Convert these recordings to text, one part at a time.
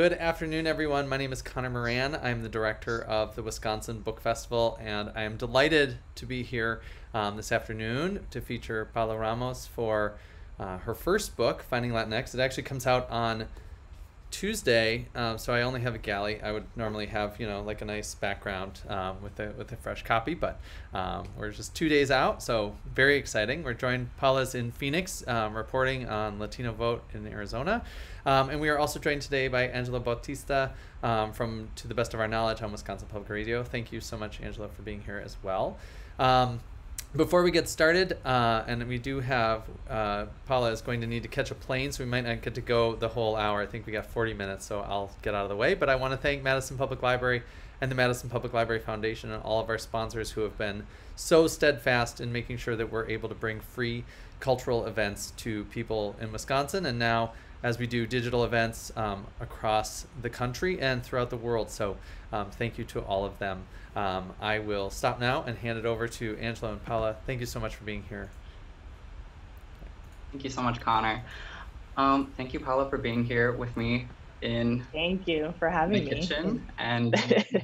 Good afternoon, everyone. My name is Connor Moran. I'm the director of the Wisconsin Book Festival, and I am delighted to be here um, this afternoon to feature Paola Ramos for uh, her first book, Finding Latinx. It actually comes out on Tuesday, um, so I only have a galley. I would normally have, you know, like a nice background um, with a with a fresh copy, but um, we're just two days out, so very exciting. We're joined. Paola's in Phoenix, um, reporting on Latino vote in Arizona, um, and we are also joined today by Angelo Bautista um, from To the Best of Our Knowledge on Wisconsin Public Radio. Thank you so much, Angelo, for being here as well before we get started, uh, and we do have uh, Paola is going to need to catch a plane, so we might not get to go the whole hour. I think we got 40 minutes, so I'll get out of the way. But I want to thank Madison Public Library and the Madison Public Library Foundation and all of our sponsors who have been so steadfast in making sure that we're able to bring free cultural events to people in Wisconsin, and now as we do digital events um, across the country and throughout the world. So um, thank you to all of them. Um, I will stop now and hand it over to Angelo and Paola. Thank you so much for being here. Thank you so much, Connor. Um, thank you, Paola, for being here with me in thank you for having the me kitchen and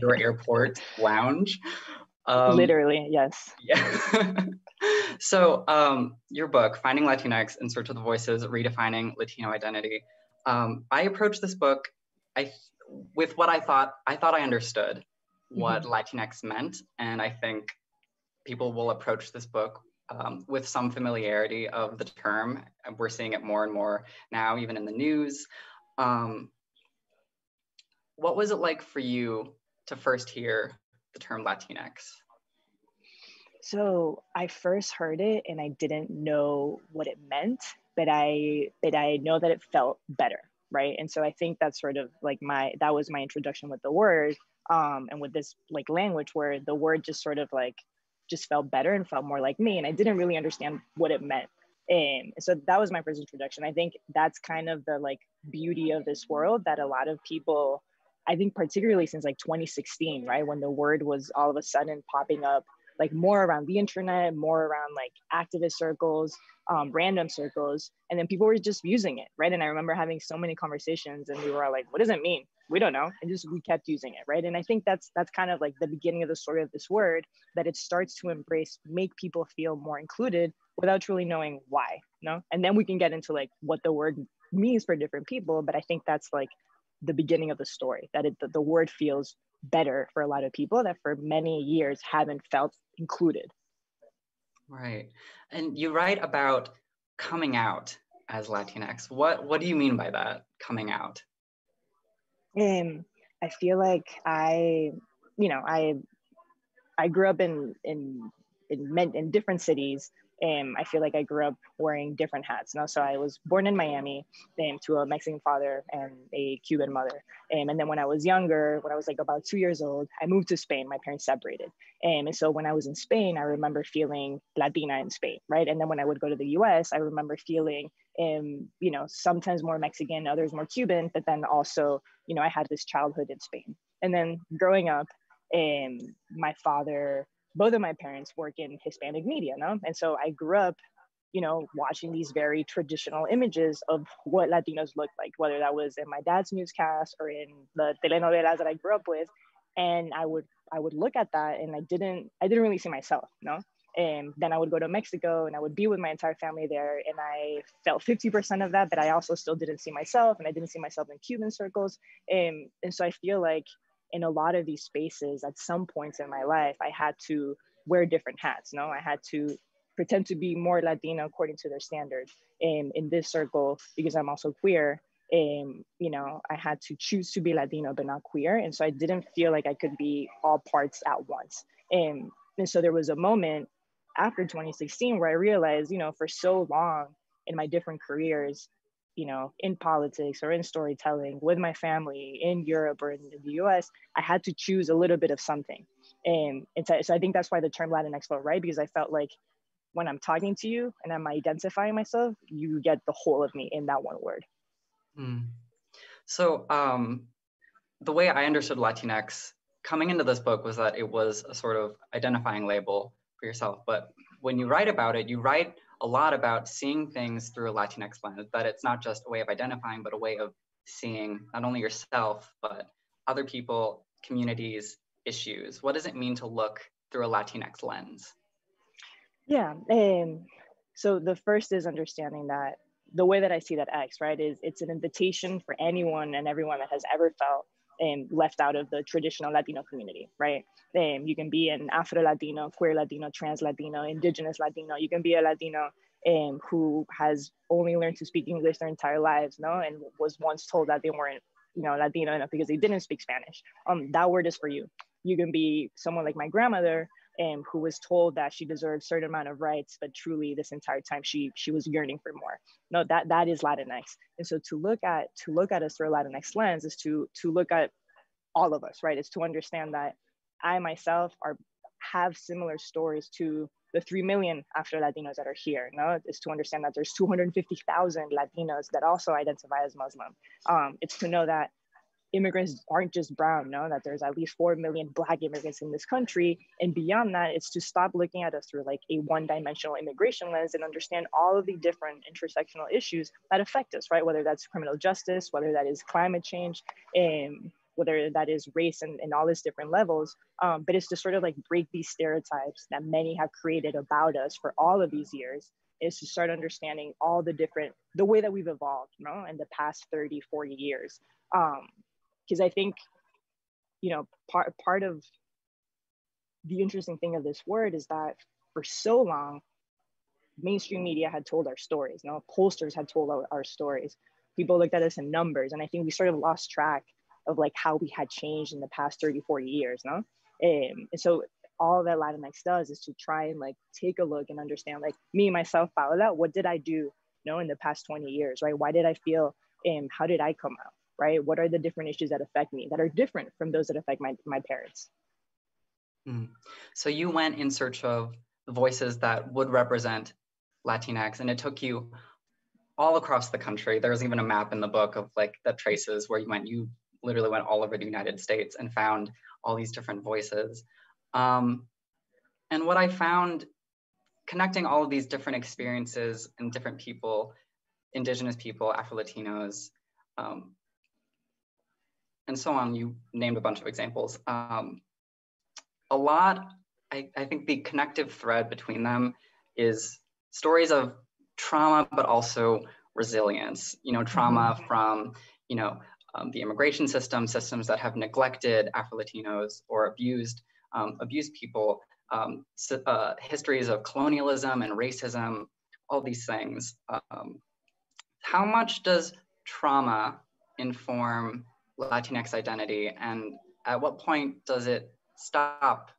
your airport lounge. Um, Literally, yes. Yeah. So, um, your book, Finding Latinx in Search of the Voices, Redefining Latino Identity. Um, I approached this book I, with what I thought I thought I understood what mm-hmm. Latinx meant. And I think people will approach this book um, with some familiarity of the term. We're seeing it more and more now, even in the news. Um, what was it like for you to first hear the term Latinx? So I first heard it and I didn't know what it meant, but I but I know that it felt better, right? And so I think that's sort of like my that was my introduction with the word um, and with this like language where the word just sort of like just felt better and felt more like me and i didn't really understand what it meant and so that was my first introduction i think that's kind of the like beauty of this world that a lot of people i think particularly since like 2016 right when the word was all of a sudden popping up like more around the internet more around like activist circles um, random circles and then people were just using it right? And i remember having so many conversations and we were like what does it mean? We don't know. And just we kept using it right? And i think that's that's kind of like the beginning of the story of this word that it starts to embrace make people feel more included without truly knowing why no and then we can get into like what the word means for different people but i think that's like the beginning of the story that it the, the word feels better for a lot of people that for many years haven't felt included. Right. And you write about coming out as latinx. What what do you mean by that coming out? Um, I feel like I, you know, I, I grew up in in in, in different cities. Um, I feel like I grew up wearing different hats. You know? So I was born in Miami um, to a Mexican father and a Cuban mother. Um, and then when I was younger, when I was like about two years old, I moved to Spain. My parents separated. Um, and so when I was in Spain, I remember feeling Latina in Spain, right? And then when I would go to the US, I remember feeling, um, you know, sometimes more Mexican, others more Cuban, but then also you know, I had this childhood in Spain. And then growing up, um, my father, both of my parents work in Hispanic media, no? And so I grew up, you know, watching these very traditional images of what Latinos look like, whether that was in my dad's newscast or in the telenovelas that I grew up with. And I would I would look at that and I didn't I didn't really see myself, no? And then I would go to Mexico and I would be with my entire family there. And I felt 50% of that, but I also still didn't see myself and I didn't see myself in Cuban circles. And, and so I feel like in a lot of these spaces, at some points in my life, I had to wear different hats. No, I had to pretend to be more Latina according to their standards. And in this circle, because I'm also queer, um, you know, I had to choose to be Latino but not queer. And so I didn't feel like I could be all parts at once. And, and so there was a moment after 2016 where I realized, you know, for so long in my different careers, you know, in politics or in storytelling with my family in Europe or in the US, I had to choose a little bit of something. And, and so, so I think that's why the term Latinx felt right, because I felt like when I'm talking to you and I'm identifying myself, you get the whole of me in that one word. Mm. So um, the way I understood Latinx coming into this book was that it was a sort of identifying label for yourself. But when you write about it, you write a lot about seeing things through a Latinx lens, that it's not just a way of identifying, but a way of seeing not only yourself, but other people, communities, issues? What does it mean to look through a Latinx lens? Yeah. Um, so the first is understanding that the way that I see that X, right, is it's an invitation for anyone and everyone that has ever felt um, left out of the traditional Latino community, right? Um, you can be an Afro Latino, queer Latino, trans Latino, indigenous Latino. You can be a Latino um, who has only learned to speak English their entire lives, no, and was once told that they weren't, you know, Latino enough because they didn't speak Spanish. Um, that word is for you. You can be someone like my grandmother um, who was told that she deserved certain amount of rights, but truly this entire time she she was yearning for more. No, that that is Latinx. And so to look at to look at us through a Latinx lens is to to look at all of us, right? Is to understand that I myself are have similar stories to the 3 million Afro Latinos that are here. No, is to understand that there's 250,000 Latinos that also identify as Muslim. Um, it's to know that immigrants aren't just brown, no, that there's at least 4 million Black immigrants in this country. And beyond that, it's to stop looking at us through like a one dimensional immigration lens and understand all of the different intersectional issues that affect us, right? Whether that's criminal justice, whether that is climate change, um, whether that is race and, and all these different levels. Um, but it's to sort of like break these stereotypes that many have created about us for all of these years is to start understanding all the different, the way that we've evolved, you know, in the past 30, 40 years. Um, because I think, you know, part part of the interesting thing of this word is that for so long, mainstream media had told our stories. You know, pollsters had told our, our stories. People looked at us in numbers, and I think we sort of lost track of like how we had changed in the past 30, 40 years. No, um, and so all that Latinx does is to try and like take a look and understand like me myself, Paola, what did I do, you know, in the past 20 years, right? Why did I feel and how did I come out? Right? What are the different issues that affect me that are different from those that affect my, my parents? Mm. So you went in search of the voices that would represent Latinx, and it took you all across the country. There's even a map in the book of like the traces where you went, you literally went all over the United States and found all these different voices. Um, and what I found connecting all of these different experiences and different people, indigenous people, Afro-Latinos, um, and so on. You named a bunch of examples. Um, a lot, I, I think the connective thread between them is stories of trauma, but also resilience. You know, trauma mm-hmm. from, you know, um, the immigration system, systems that have neglected Afro-Latinos or abused, um, abused people, um, uh, histories of colonialism and racism, all these things. Um, how much does trauma inform Latinx identity and at what point does it stop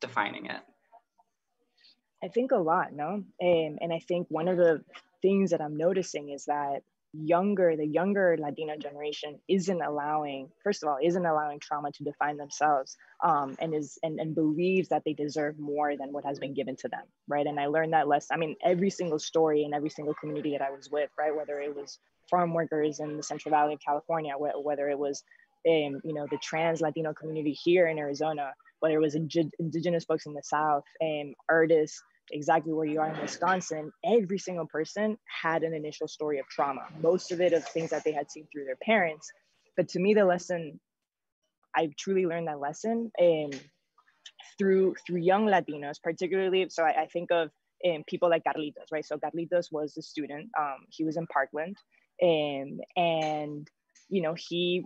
defining it? I think a lot, no? Um, and I think one of the things that I'm noticing is that younger, the younger Latino generation isn't allowing, first of all, isn't allowing trauma to define themselves um, and is and, and believes that they deserve more than what has been given to them, right? And I learned that less, I mean, every single story in every single community that I was with, right? Whether it was farm workers in the Central Valley of California, whether it was in, you know, the trans Latino community here in Arizona, whether it was indigenous folks in the South and artists, exactly where you are in Wisconsin, every single person had an initial story of trauma, most of it of things that they had seen through their parents. But to me, the lesson, I truly learned that lesson um, through through young Latinos, particularly. So I, I think of um, people like Carlitos, right? So Carlitos was a student. Um, he was in Parkland, um, and you know he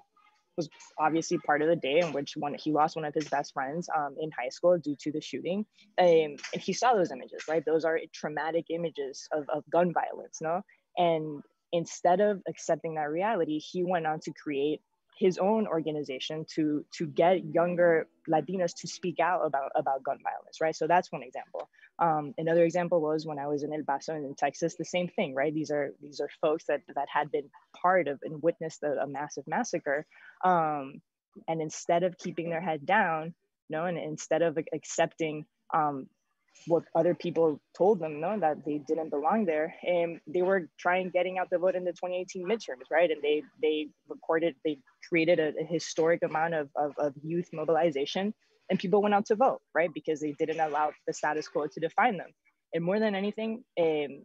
was obviously part of the day in which one he lost one of his best friends um, in high school due to the shooting um, and he saw those images right those are traumatic images of, of gun violence no and instead of accepting that reality he went on to create his own organization to to get younger Latinos to speak out about about gun violence, right? So that's one example. Um, another example was when I was in El Paso in Texas, the same thing, right? These are these are folks that that had been part of and witnessed a, a massive massacre, um, and instead of keeping their head down, you know, and instead of accepting um, what other people told them, no, that they didn't belong there. And they were trying getting out the vote in the 2018 midterms, right? And they they recorded, they created a, a historic amount of, of, of, youth mobilization and people went out to vote, right? Because they didn't allow the status quo to define them. And more than anything, um,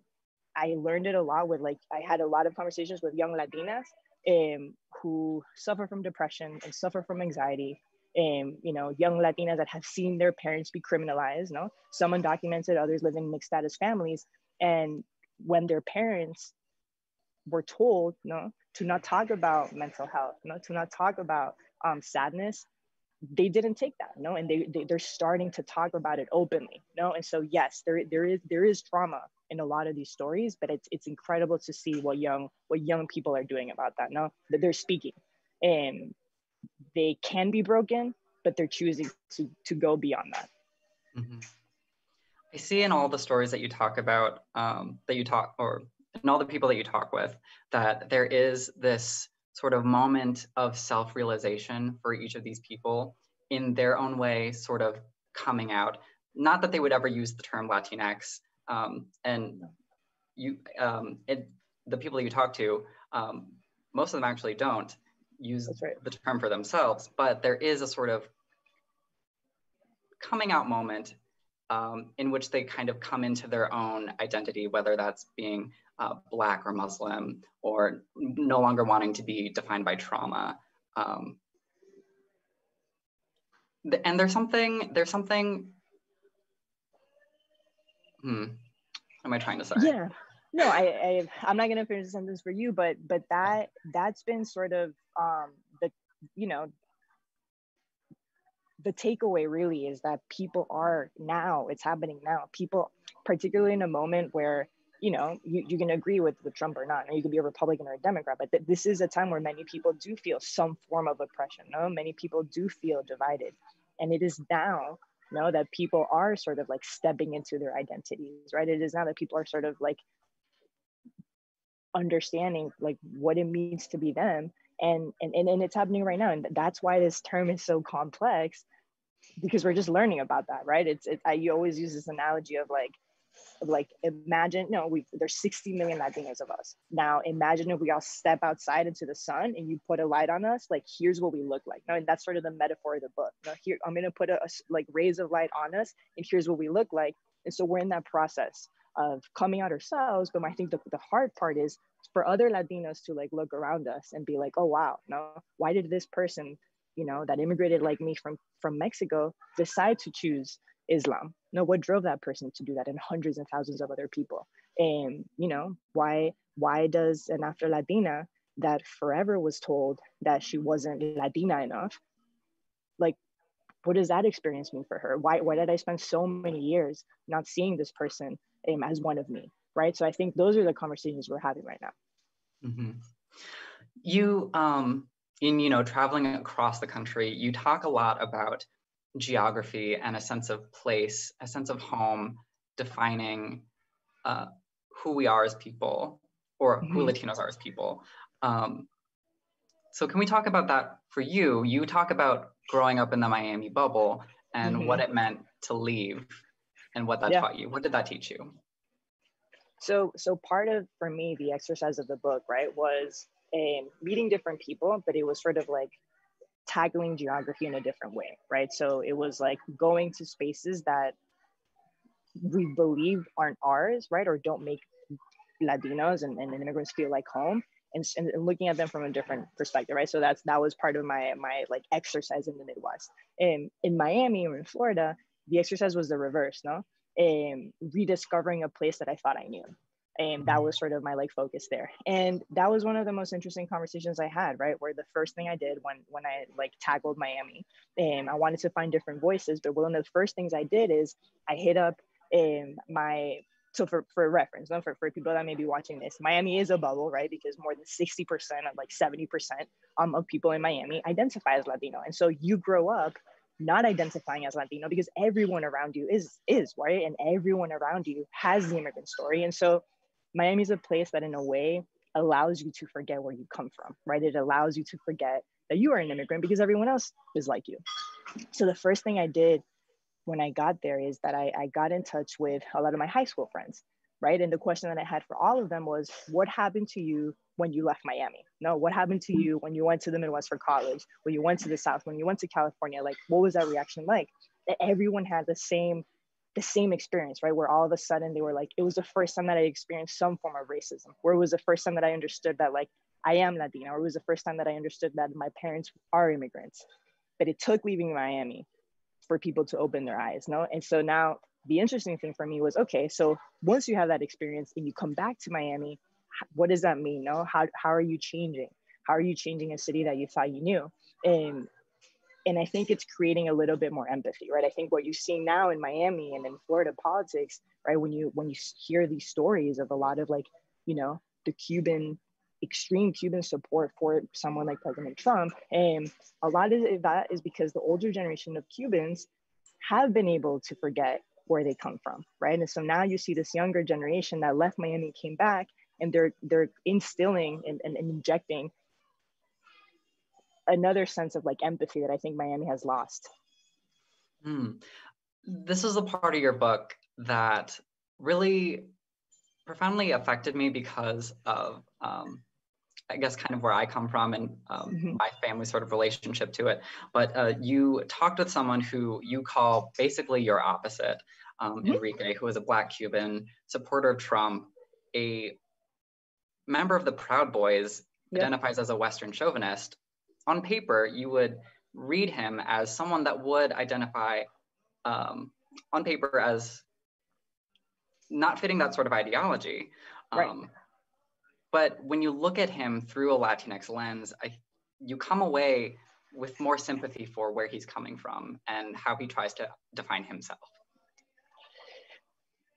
I learned it a lot with like, I had a lot of conversations with young Latinas um, who suffer from depression and suffer from anxiety. Um, you know, young Latinas that have seen their parents be criminalized. No, some undocumented, others live in mixed status families, and when their parents were told, no, to not talk about mental health, no, to not talk about um, sadness, they didn't take that, no, and they, they they're starting to talk about it openly, no, and so yes, there there is there is trauma in a lot of these stories, but it's it's incredible to see what young what young people are doing about that, no, that they're speaking, and they can be broken, but they're choosing to to go beyond that. Mm-hmm. I see in all the stories that you talk about, um, that you talk, or and all the people that you talk with, that there is this sort of moment of self realization for each of these people in their own way, sort of coming out. Not that they would ever use the term Latinx, um, and you, um, it, the people that you talk to, um, most of them actually don't use right. the term for themselves, but there is a sort of coming out moment um, in which they kind of come into their own identity, whether that's being uh, Black or Muslim or no longer wanting to be defined by trauma. Um, and there's something, there's something, hmm, what am I trying to say? Yeah. No, I, I I'm not gonna finish the sentence for you, but but that that's been sort of um the you know the takeaway really is that people are now it's happening now people particularly in a moment where you know you, you can agree with, with trump or not. Or you can be a republican or a democrat but th- this is a time where many people do feel some form of oppression no? Many people do feel divided. And it is now you know that people are sort of like stepping into their identities right? It is now that people are sort of like understanding like what it means to be them. And, and and it's happening right now. And that's why this term is so complex because we're just learning about that right? It's it, I, you always use this analogy of like like imagine no we there's 60 million latinos of us. Now imagine if we all step outside into the sun and you put a light on us like here's what we look like. No and that's sort of the metaphor of the book. Now here i'm going to put a, a like rays of light on us and here's what we look like. And so we're in that process of coming out ourselves but i think the, the hard part is for other Latinos to like look around us and be like, oh wow, no, why did this person, you know, that immigrated like me from from Mexico decide to choose Islam? No, what drove that person to do that, and hundreds and thousands of other people? And you know, why why does an Afro Latina that forever was told that she wasn't Latina enough, like what does that experience mean for her? Why, why did I spend so many years not seeing this person um, as one of me? right? So I think those are the conversations we're having right now. Mm-hmm. You, um, in you know, traveling across the country, you talk a lot about geography and a sense of place, a sense of home, defining uh, who we are as people, or mm-hmm. who Latinos are as people. Um, so can we talk about that for you? You talk about growing up in the Miami bubble and mm-hmm. what it meant to leave and what that yeah. taught you. What did that teach you? so so part of for me the exercise of the book right was um, meeting different people but it was sort of like tackling geography in a different way right? So it was like going to spaces that we believe aren't ours right? Or don't make latinos and, and immigrants feel like home and, and looking at them from a different perspective right? So that's that was part of my my like exercise in the midwest. And in miami or in florida the exercise was the reverse no? Um, rediscovering a place that I thought I knew. And that mm-hmm. was sort of my like focus there. And that was one of the most interesting conversations I had, right? Where the first thing I did when when I like tackled Miami, and um, I wanted to find different voices. But one of the first things I did is I hit up um, my so for, for reference, no, for, for people that may be watching this, Miami is a bubble, right? Because more than 60% of like 70% um, of people in Miami identify as Latino. And so you grow up not identifying as Latino because everyone around you is is right, and everyone around you has the immigrant story, and so Miami is a place that in a way allows you to forget where you come from, right? It allows you to forget that you are an immigrant because everyone else is like you. So the first thing I did when I got there is that I, I got in touch with a lot of my high school friends, right? And the question that I had for all of them was, what happened to you when you left Miami? No, what happened to you when you went to the Midwest for college, when you went to the South, when you went to California? Like, what was that reaction like? That everyone had the same, the same experience, right? Where all of a sudden they were like, it was the first time that I experienced some form of racism. Where it was the first time that I understood that like I am Latina, or it was the first time that I understood that my parents are immigrants. But it took leaving Miami for people to open their eyes, no? And so now the interesting thing for me was okay, so once you have that experience and you come back to Miami, what does that mean? No, how, how are you changing? How are you changing a city that you thought you knew? And and I think it's creating a little bit more empathy, right? I think what you see now in Miami and in Florida politics, right? When you when you hear these stories of a lot of like, you know, the Cuban extreme Cuban support for someone like President Trump, and a lot of that is because the older generation of Cubans have been able to forget where they come from, right? And so now you see this younger generation that left Miami, came back, and they're they're instilling and, and, and injecting another sense of like empathy that I think Miami has lost. Hmm. This is a part of your book that really profoundly affected me because of, um, I guess, kind of where I come from and um, mm-hmm. my family sort of relationship to it. But uh, you talked with someone who you call basically your opposite, um, mm-hmm. Enrique, who is a Black Cuban supporter of Trump, a member of the Proud Boys, yep. identifies as a Western chauvinist, on paper, you would read him as someone that would identify um, on paper as not fitting that sort of ideology. Right. Um, but when you look at him through a Latinx lens, I, you come away with more sympathy for where he's coming from and how he tries to define himself.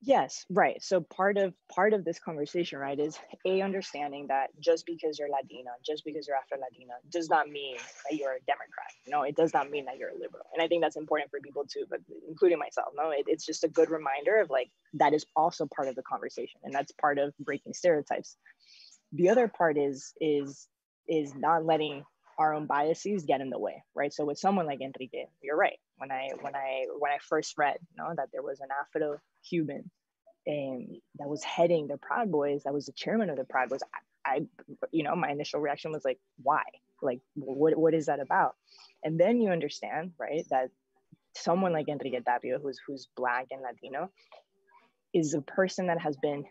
Yes, right. So part of part of this conversation, right, is a understanding that just because you're Latina, just because you're Afro Latina, does not mean that you're a Democrat. No, it does not mean that you're a liberal. And I think that's important for people too, but including myself. No, it, it's just a good reminder of like that is also part of the conversation, and that's part of breaking stereotypes. The other part is is is not letting our own biases get in the way, right? So with someone like Enrique, you're right. When I when I when I first read, you know, that there was an Afro Cuban and that was heading the Proud Boys, that was the chairman of the Proud Boys, I, I, you know, my initial reaction was like, why? Like, what, what is that about? And then you understand, right, that someone like Enrique Tarrio, who's, who's Black and Latino, is a person that has been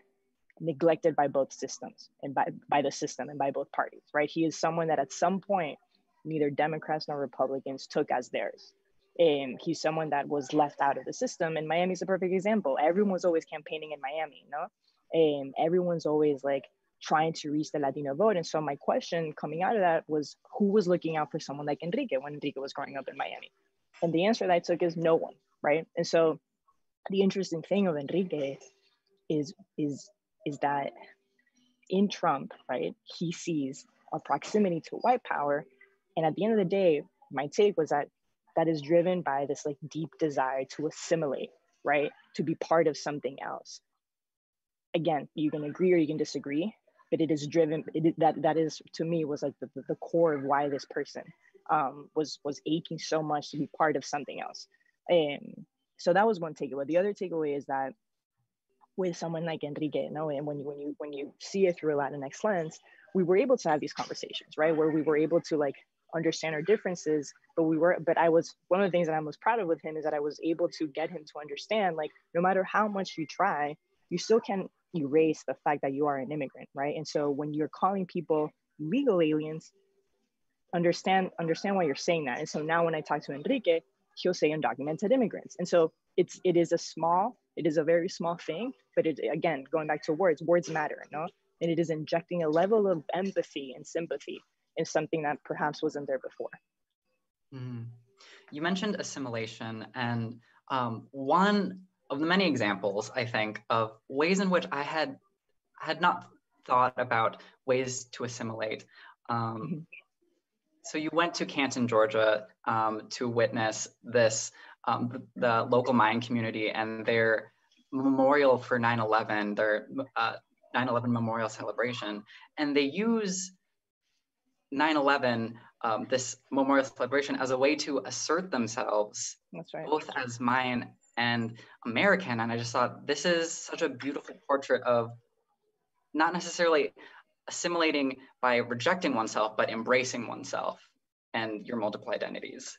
neglected by both systems and by, by the system and by both parties, right? He is someone that at some point, neither Democrats nor Republicans took as theirs um, he's someone that was left out of the system, and Miami's a perfect example. Everyone was always campaigning in Miami, you know, and um, everyone's always like trying to reach the Latino vote. And so my question coming out of that was, who was looking out for someone like Enrique when Enrique was growing up in Miami? And the answer that I took is no one, right? And so the interesting thing of Enrique is is is that in Trump, right, he sees a proximity to white power, and at the end of the day, my take was that that is driven by this like deep desire to assimilate, right? To be part of something else. Again, you can agree or you can disagree, but it is driven. It, that that is to me was like the, the core of why this person um, was was aching so much to be part of something else. And so that was one takeaway. The other takeaway is that with someone like Enrique, you know, and when you when you when you see it through a Latinx lens, we were able to have these conversations, right? Where we were able to like understand our differences but we were but i was one of the things that i'm most proud of with him is that i was able to get him to understand like no matter how much you try you still can't erase the fact that you are an immigrant right? And so when you're calling people legal aliens understand understand why you're saying that. And so now when i talk to enrique he'll say undocumented immigrants. And so it's it is a small it is a very small thing but it again going back to words words matter no and it is injecting a level of empathy and sympathy is something that perhaps wasn't there before. Mm. You mentioned assimilation, and um, one of the many examples, I think, of ways in which I had had not thought about ways to assimilate. Um, mm-hmm. So you went to Canton, Georgia, um, to witness this um, the, the, local Mayan community and their memorial for 9/11, their uh, 9/11 memorial celebration, and they use 9-11 um, this memorial celebration as a way to assert themselves right. both as mayan and american. And i just thought this is such a beautiful portrait of not necessarily assimilating by rejecting oneself but embracing oneself and your multiple identities.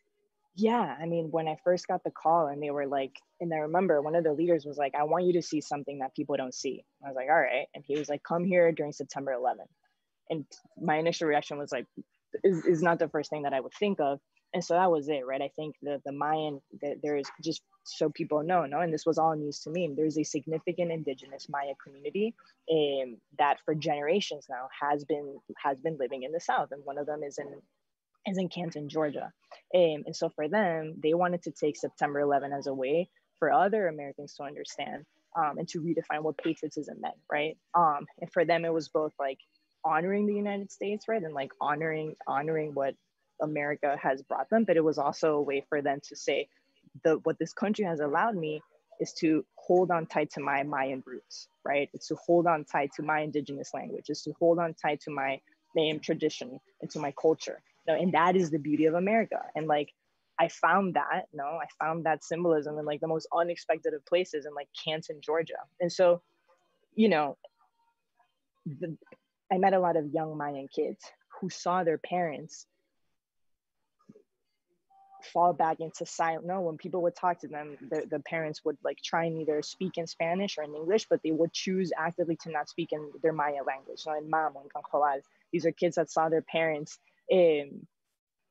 Yeah i mean when i first got the call and they were like and i remember one of the leaders was like i want you to see something that people don't see. I was like all right. And he was like come here during september 11th and my initial reaction was like is, is not the first thing that i would think of. And so that was it right? I think the the mayan that there is just so people know no and this was all news to me. There's a significant indigenous maya community um, that for generations now has been has been living in the south and one of them is in is in canton georgia. Um, and so for them they wanted to take september 11 as a way for other americans to understand um, and to redefine what patriotism meant right? Um, and for them it was both like honoring the united states right and like honoring honoring what America has brought them, but it was also a way for them to say, the what this country has allowed me is to hold on tight to my Mayan roots, right? It's to hold on tight to my indigenous language, it's to hold on tight to my name tradition and to my culture. You know, and that is the beauty of America. And like I found that, you know, I found that symbolism in like the most unexpected of places in like Canton, Georgia. And so, you know, the, I met a lot of young Mayan kids who saw their parents fall back into silence. No, when people would talk to them, the, the parents would like try and either speak in Spanish or in English, but they would choose actively to not speak in their Maya language. So in Mamo and Q'anjob'al, these are kids that saw their parents. Um,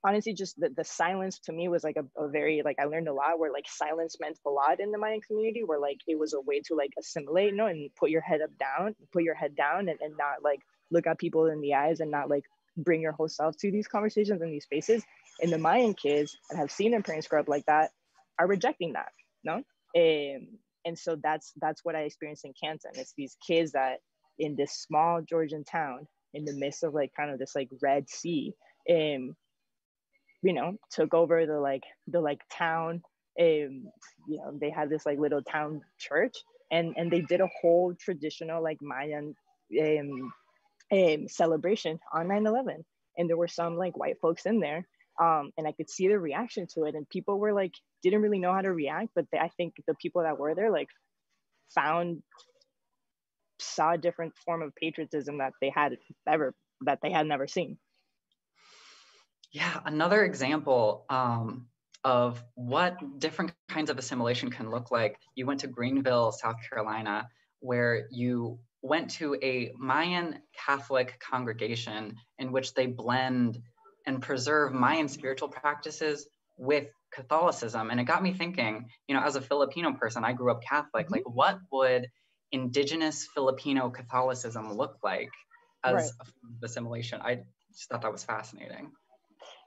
honestly, just the, the silence to me was like a, a very, like I learned a lot where like silence meant a lot in the Mayan community, where like it was a way to like assimilate, you know, and put your head up down, put your head down and, and not like look at people in the eyes and not like bring your whole self to these conversations and these spaces and the Mayan kids that have seen their parents grow up like that are rejecting that, no? Um, and so that's that's what I experienced in Canton. It's these kids that in this small Georgian town, in the midst of like kind of this like Red Sea, um, you know, took over the like the like town. Um, you know, they had this like little town church, and and they did a whole traditional like Mayan um, um celebration on 9/11, and there were some like white folks in there um, and I could see the reaction to it. And people were like, didn't really know how to react, but they, I think the people that were there like found saw a different form of patriotism that they had ever that they had never seen. Yeah, another example um, of what different kinds of assimilation can look like. You went to Greenville, South Carolina, where you went to a Mayan Catholic congregation in which they blend and preserve Mayan spiritual practices with Catholicism. And it got me thinking, you know, as a Filipino person, I grew up Catholic, mm-hmm. like what would indigenous Filipino Catholicism look like as right. assimilation? I just thought that was fascinating.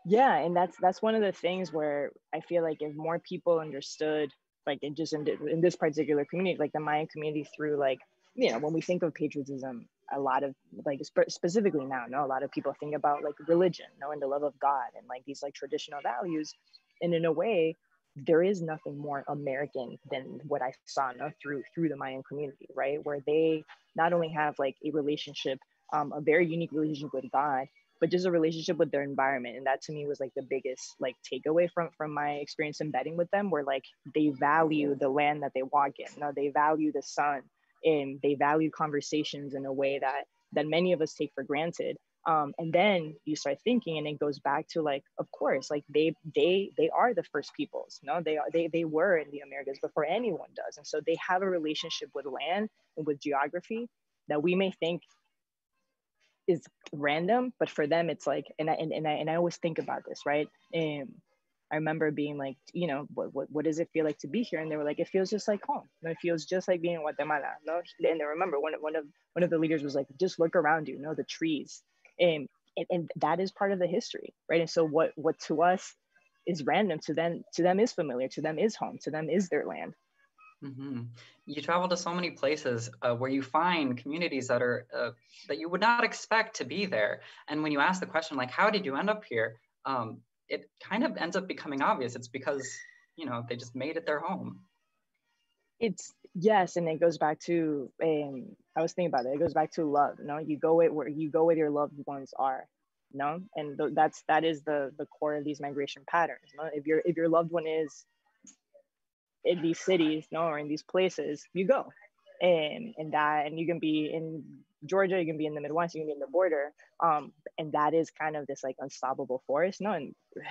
Yeah, and that's that's one of the things where I feel like if more people understood, like in just in, in this particular community, like the Mayan community, through like you know when we think of patriotism a lot of like sp- specifically now no a lot of people think about like religion knowing the love of god and like these like traditional values. And in a way there is nothing more american than what i saw no, through through the mayan community right? Where they not only have like a relationship um, a very unique relationship with god but just a relationship with their environment. And that to me was like the biggest like takeaway from from my experience embedding with them where like they value the land that they walk in. Know they value the sun and they value conversations in a way that that many of us take for granted. Um, and then you start thinking and it goes back to like of course like they they they are the first peoples you know they are they, they were in the americas before anyone does. And so they have a relationship with land and with geography that we may think is random but for them it's like and i and, and i and i always think about this right? And I remember being like, you know, what, what, what does it feel like to be here? And they were like, it feels just like home. Know, it feels just like being in Guatemala. No? And I remember one, one of one of the leaders was like, just look around you, you know, the trees. And, and, and that is part of the history, right? And so what what to us is random to them to them is familiar, to them is home, to them is their land. Mm-hmm. You travel to so many places uh, where you find communities that are uh, that you would not expect to be there. And when you ask the question like, "How did you end up here?" Um, it kind of ends up becoming obvious. It's because, you know, they just made it their home. It's yes, and it goes back to um, I was thinking about it. It goes back to love. You know, you go with where you go where your loved ones are. You know, and th- that's that is the the core of these migration patterns. You know? If your if your loved one is in these cities, know, or in these places, you go, and and that and you can be in Georgia, you can be in the Midwest, you can be in the border. Um, and that is kind of this like unstoppable force. No, and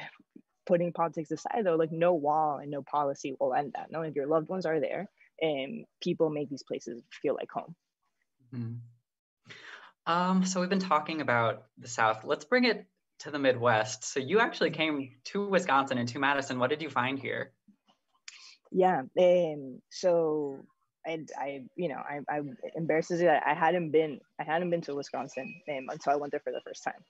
putting politics aside though, like no wall and no policy will end that. No, if your loved ones are there and people make these places feel like home. Mm-hmm. Um, so we've been talking about the South. Let's bring it to the Midwest. So you actually came to Wisconsin and to Madison. What did you find here? Yeah. Um, so I, I, you know, I, I embarrassed to say that I hadn't been, I hadn't been to Wisconsin um, until I went there for the first time,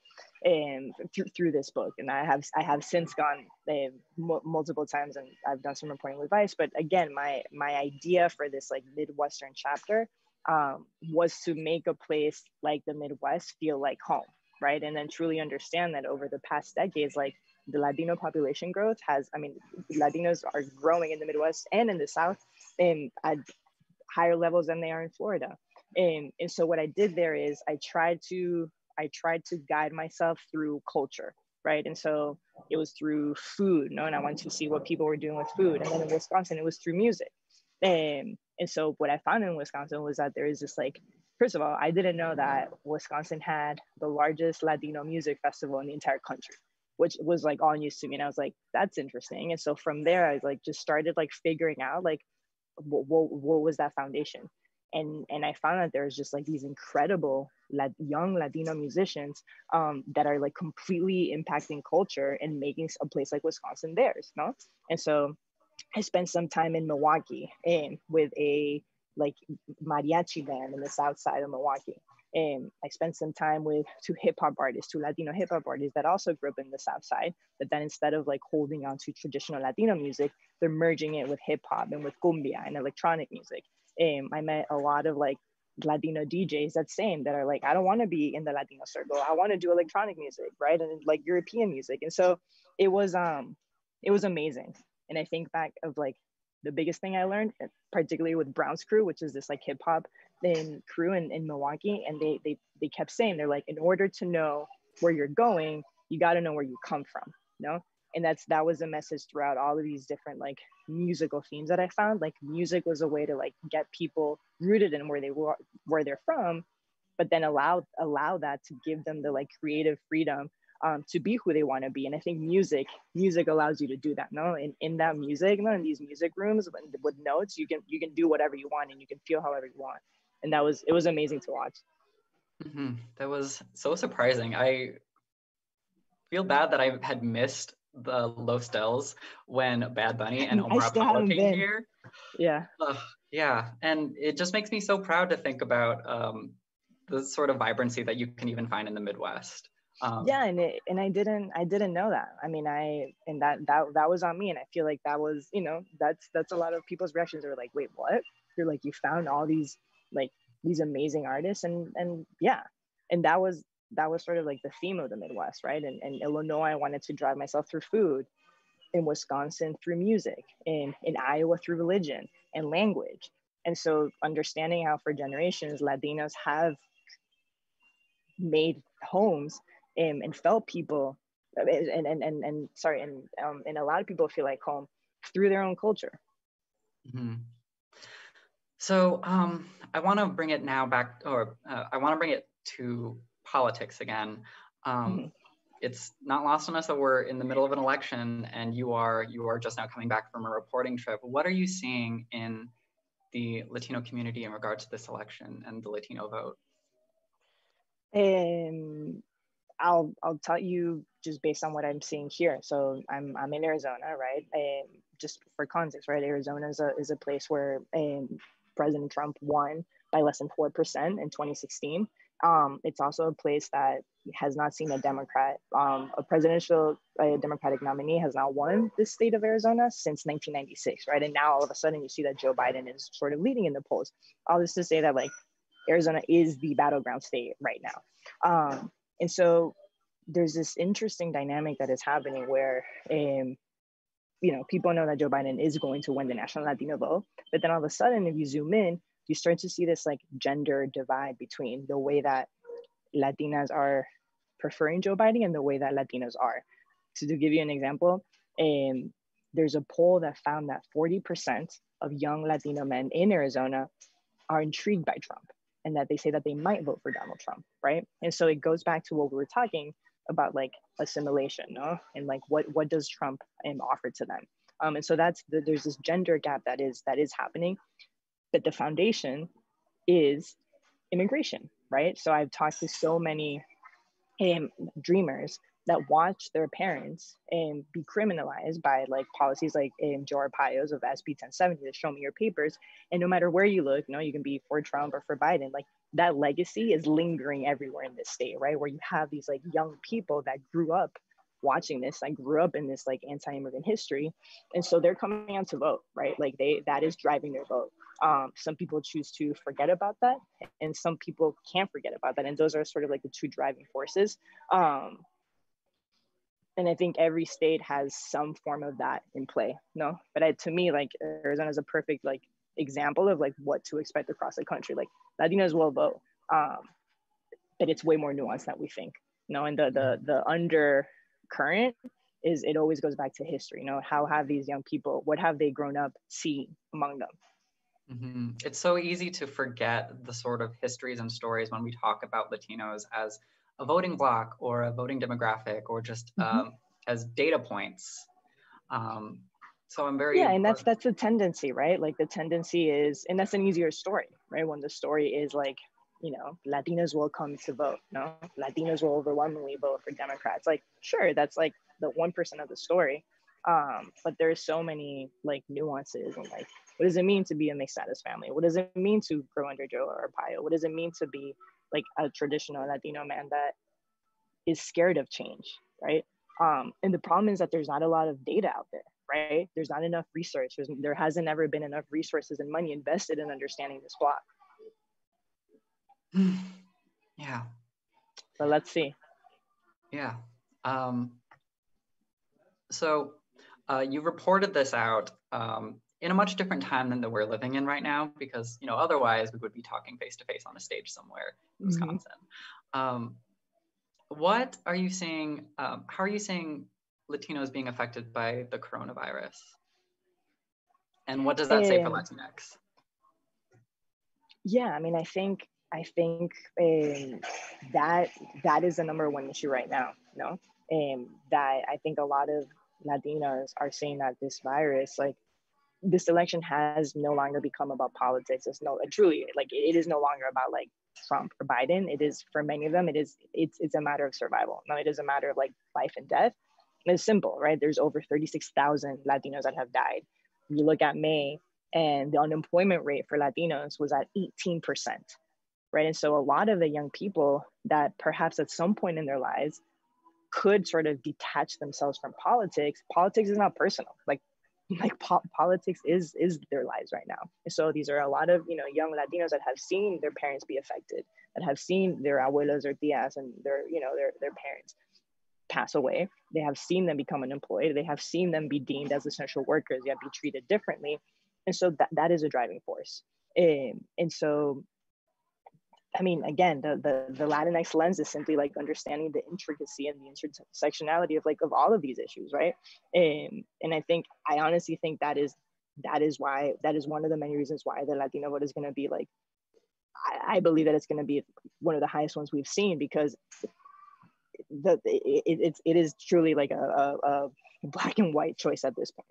and um, through, through this book. And I have, I have since gone um, multiple times, and I've done some reporting with Vice. But again, my, my idea for this like Midwestern chapter um, was to make a place like the Midwest feel like home, right? And then truly understand that over the past decades, like the Latino population growth has, I mean, Latinos are growing in the Midwest and in the South and at higher levels than they are in Florida. And, and so what I did there is I tried to, I tried to guide myself through culture, right? And so it was through food, you know, and I wanted to see what people were doing with food. And then in Wisconsin, it was through music. And, and so what I found in Wisconsin was that there is this like, first of all, I didn't know that Wisconsin had the largest Latino music festival in the entire country which was like all news to me. And I was like, that's interesting. And so from there, I like just started like figuring out like what, what, what was that foundation. And, and I found that there's just like these incredible young Latino musicians um, that are like completely impacting culture and making a place like Wisconsin theirs, no? And so I spent some time in Milwaukee and with a like mariachi band in the south side of Milwaukee. And I spent some time with two hip hop artists, two Latino hip hop artists that also grew up in the South Side. But then instead of like holding on to traditional Latino music, they're merging it with hip hop and with cumbia and electronic music. And I met a lot of like Latino DJs that same that are like, I don't want to be in the Latino circle. I want to do electronic music, right? And like European music. And so it was um it was amazing. And I think back of like the biggest thing I learned, particularly with Brown's crew, which is this like hip hop in crew in, in Milwaukee, and they they they kept saying they're like, in order to know where you're going, you got to know where you come from, you know. And that's that was a message throughout all of these different like musical themes that I found. Like music was a way to like get people rooted in where they were, where they're from, but then allow allow that to give them the like creative freedom um, to be who they want to be. And I think music, music allows you to do that. No, in, in that music, no, in these music rooms with notes, you can you can do whatever you want and you can feel however you want and that was it was amazing to watch. Mm-hmm. That was so surprising. I feel bad that I had missed the Los Dells when Bad Bunny and Omar Apollo came been. here. Yeah. Uh, yeah, and it just makes me so proud to think about um, the sort of vibrancy that you can even find in the Midwest. Um, yeah, and it, and I didn't I didn't know that. I mean, I and that that that was on me, and I feel like that was you know that's that's a lot of people's reactions. They were like, wait, what? You're like you found all these like these amazing artists. And and yeah and that was that was sort of like the theme of the midwest right? And in illinois i wanted to drive myself through food in wisconsin through music in in iowa through religion and language. And so understanding how for generations latinos have made homes and, and felt people and, and, and, and sorry and, um, and a lot of people feel like home through their own culture. Mm-hmm. So um, I want to bring it now back, or uh, I want to bring it to politics again. Um, mm-hmm. It's not lost on us that we're in the middle of an election, and you are you are just now coming back from a reporting trip. What are you seeing in the Latino community in regard to this election and the Latino vote? Um, I'll I'll tell you just based on what I'm seeing here. So I'm I'm in Arizona, right? And just for context, right? Arizona is a is a place where um, President Trump won by less than 4% in 2016. Um, it's also a place that has not seen a Democrat, um, a presidential a Democratic nominee has not won the state of Arizona since 1996, right? And now all of a sudden you see that Joe Biden is sort of leading in the polls. All this to say that like Arizona is the battleground state right now. Um, and so there's this interesting dynamic that is happening where um, you know, people know that Joe Biden is going to win the national Latino vote. But then all of a sudden, if you zoom in, you start to see this like gender divide between the way that Latinas are preferring Joe Biden and the way that Latinos are. So to give you an example, um, there's a poll that found that 40% of young Latino men in Arizona are intrigued by Trump and that they say that they might vote for Donald Trump, right? And so it goes back to what we were talking about like assimilation no? and like what what does trump um, offer to them um, and so that's the, there's this gender gap that is that is happening but the foundation is immigration right? So I've talked to so many um, dreamers that watch their parents and be criminalized by like policies like um, Joe Arpaio's of SB 1070 to show me your papers. And no matter where you look, you know, you can be for Trump or for Biden, like that legacy is lingering everywhere in this state, right? Where you have these like young people that grew up watching this. I grew up in this like anti-immigrant history. And so they're coming out to vote, right? Like they that is driving their vote. Um, some people choose to forget about that and some people can't forget about that. And those are sort of like the two driving forces. Um, and I think every state has some form of that in play. No, but I, to me, like Arizona is a perfect like example of like what to expect across the country. Like Latinos will vote, um, but it's way more nuanced than we think. You know, and the the the undercurrent is it always goes back to history. You know, how have these young people, what have they grown up seeing among them? Mm-hmm. It's so easy to forget the sort of histories and stories when we talk about Latinos as a voting block or a voting demographic or just mm-hmm. um, as data points. Um, so I'm very yeah, and that's that's the tendency, right? Like the tendency is, and that's an easier story, right? When the story is like, you know, Latinos will come to vote, no, Latinos will overwhelmingly vote for Democrats. Like, sure, that's like the one percent of the story, um, but there's so many like nuances and like, what does it mean to be a mixed status family? What does it mean to grow under Joe Arpaio? What does it mean to be like a traditional Latino man that is scared of change, right? Um, and the problem is that there's not a lot of data out there, right? There's not enough research. There's, there hasn't ever been enough resources and money invested in understanding this block. Yeah. But let's see. Yeah. Um, so uh, you reported this out um, in a much different time than that we're living in right now, because you know otherwise we would be talking face to face on a stage somewhere in mm-hmm. Wisconsin. Um, what are you seeing? Um, how are you seeing Latinos being affected by the coronavirus? And what does that say for Latinx? Yeah, I mean, I think I think um, that that is the number one issue right now. No, um, that I think a lot of Latinos are saying that this virus, like this election has no longer become about politics. It's no truly like it is no longer about like Trump or Biden. It is for many of them, it is it's it's a matter of survival. No, it is a matter of like life and death. It's simple, right? There's over 36,000 Latinos that have died. You look at May and the unemployment rate for Latinos was at 18%. Right. And so a lot of the young people that perhaps at some point in their lives could sort of detach themselves from politics. Politics is not personal. Like like po- politics is is their lives right now and so these are a lot of you know young latinos that have seen their parents be affected that have seen their abuelos or tias and their you know their, their parents pass away they have seen them become unemployed they have seen them be deemed as essential workers yet be treated differently and so that, that is a driving force um, and so I mean, again, the, the, the Latinx lens is simply like understanding the intricacy and the intersectionality of like of all of these issues, right? And and I think I honestly think that is that is why that is one of the many reasons why the Latino vote is going to be like I, believe that it's going to be one of the highest ones we've seen because the it, it, it is truly like a, a, a black and white choice at this point,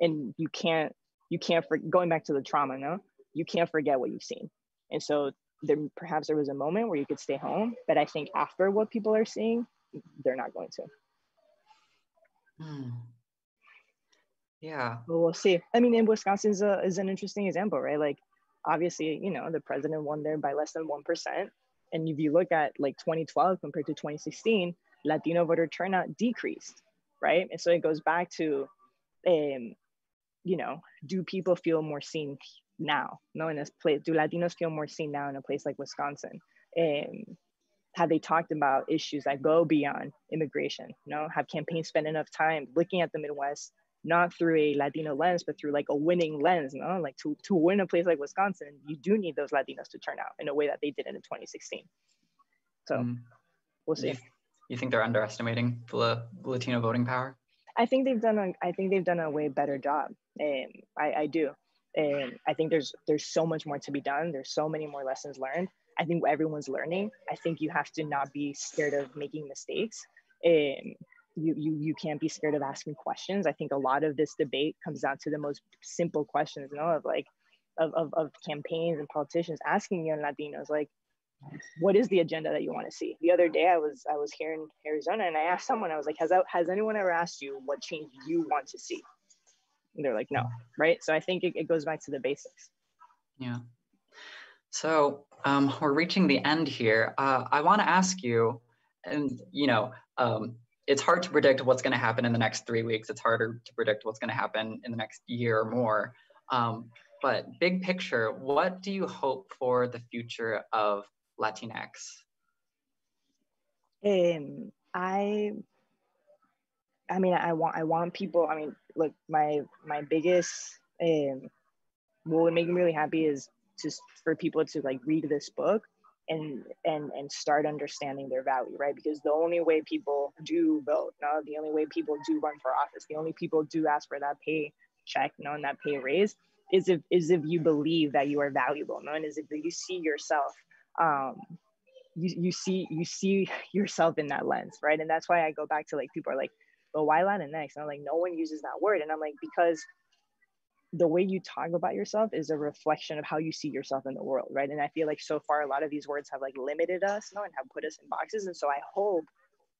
and you can't you can't for, going back to the trauma, no, you can't forget what you've seen, and so there perhaps there was a moment where you could stay home, but I think after what people are seeing, they're not going to. Hmm. Yeah. Well, we'll see. I mean, in Wisconsin is, a, is an interesting example, right? Like, obviously, you know, the president won there by less than 1%. And if you look at like 2012 compared to 2016, Latino voter turnout decreased, right? And so it goes back to, um, you know, do people feel more seen now, no, in this place, do Latinos feel more seen now in a place like Wisconsin? And have they talked about issues that go beyond immigration? You know, have campaigns spent enough time looking at the Midwest, not through a Latino lens, but through like a winning lens, you know, like to, to win a place like Wisconsin, you do need those Latinos to turn out in a way that they did in 2016. So mm. we'll see. You think they're underestimating the Latino voting power? I think they've done a, I think they've done a way better job. And I, I do and i think there's there's so much more to be done there's so many more lessons learned i think everyone's learning i think you have to not be scared of making mistakes you you you can't be scared of asking questions i think a lot of this debate comes down to the most simple questions you know of like of, of, of campaigns and politicians asking young latinos like what is the agenda that you want to see? The other day I was I was here in Arizona and I asked someone, I was like, has has anyone ever asked you what change you want to see? And they're like, no, right? So I think it, it goes back to the basics. Yeah. So um, we're reaching the end here. Uh, I want to ask you, and you know, um, it's hard to predict what's going to happen in the next three weeks. It's harder to predict what's going to happen in the next year or more. Um, but big picture, what do you hope for the future of Latinx? Um, I, I mean, I want, I want people. I mean, look, my my biggest, um, what would make me really happy is just for people to like read this book and and and start understanding their value right? Because the only way people do vote no the only way people do run for office the only people do ask for that pay check no and that pay raise is if is if you believe that you are valuable no and is if you see yourself um you, you see you see yourself in that lens right? And that's why i go back to like people are like but why latinx? And i'm like no one uses that word. And i'm like because the way you talk about yourself is a reflection of how you see yourself in the world, right? And I feel like so far a lot of these words have like limited us, you know, and have put us in boxes. And so I hope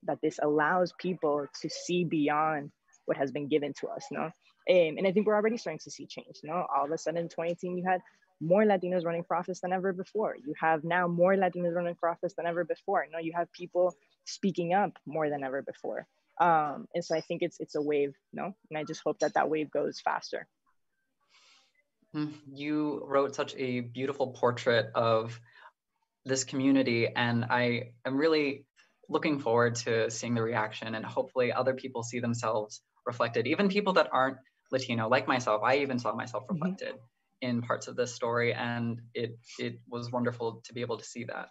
that this allows people to see beyond what has been given to us, you know? Um, and I think we're already starting to see change, you know? All of a sudden in 2018, you had more Latinos running for office than ever before. You have now more Latinos running for office than ever before. You know, you have people speaking up more than ever before. Um, and so I think it's it's a wave, you know? And I just hope that that wave goes faster. Mm, you wrote such a beautiful portrait of this community, and I am really looking forward to seeing the reaction and hopefully other people see themselves reflected, even people that aren't Latino, like myself. I even saw myself mm-hmm. reflected mm-hmm. in parts of this story, and it it was wonderful to be able to see that.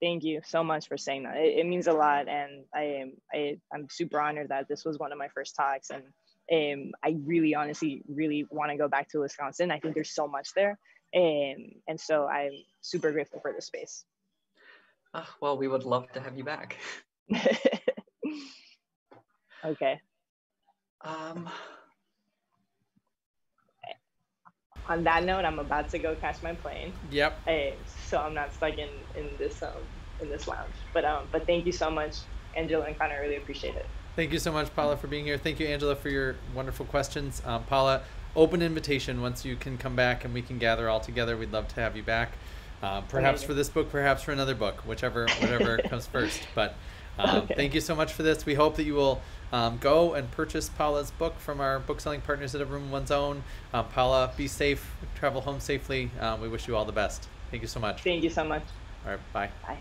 Thank you so much for saying that. It, it means a lot, and I am I, I'm super honored that this was one of my first talks, and um, I really honestly really want to go back to Wisconsin. I think there's so much there. Um, and so I'm super grateful for the space. Uh, well, we would love to have you back. okay. Um, on that note, I'm about to go catch my plane. Yep. Uh, so I'm not stuck in, in this um, in this lounge. But um, but thank you so much, Angelo and Connor. I really appreciate it. Thank you so much, Paola, for being here. Thank you, Angelo, for your wonderful questions. Um, Paola, open invitation once you can come back and we can gather all together. We'd love to have you back. Uh, perhaps for this book, perhaps for another book, whichever whatever comes first. But um, okay. thank you so much for this. We hope that you will um, go and purchase Paola's book from our book selling partners at A Room One's Own. Uh, Paola, be safe, travel home safely. Uh, we wish you all the best. Thank you so much. Thank you so much. All right, bye. Bye.